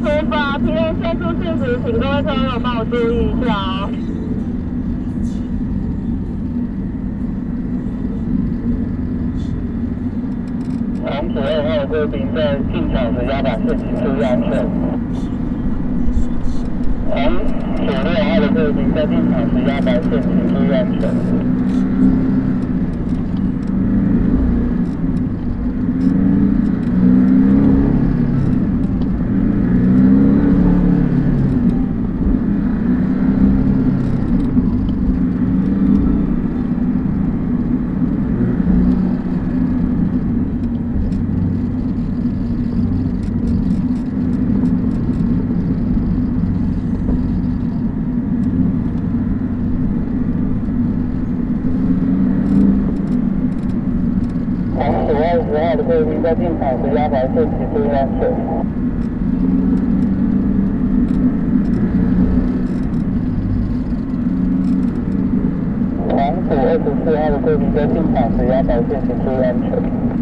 出发，平安线出限时，请各位车友帮我注意一下哦。黄左二号贵宾在进场时要把事情注意安全。黄左六号的贵宾在进场时要把事情注意安全。黄左二十号的贵宾在进场时要把事情注意安全。黄埔二十四号的贵宾在进场时要保线请注意安全。